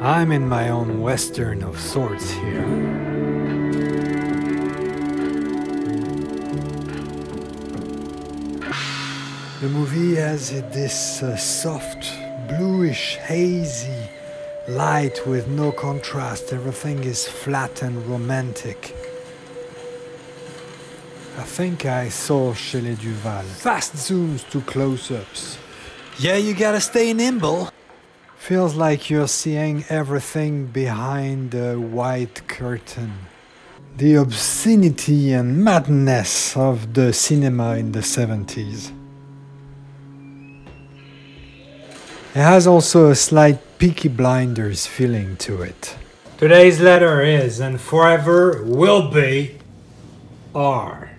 I'm in my own western of sorts here. The movie has this uh, soft, bluish, hazy light with no contrast. Everything is flat and romantic. I think I saw Shelley Duvall. Fast zooms to close ups. Yeah, you gotta stay nimble. Feels like you're seeing everything behind the white curtain. The obscenity and madness of the cinema in the 70s. It has also a slight Peaky Blinders feeling to it. Today's letter is and forever will be R.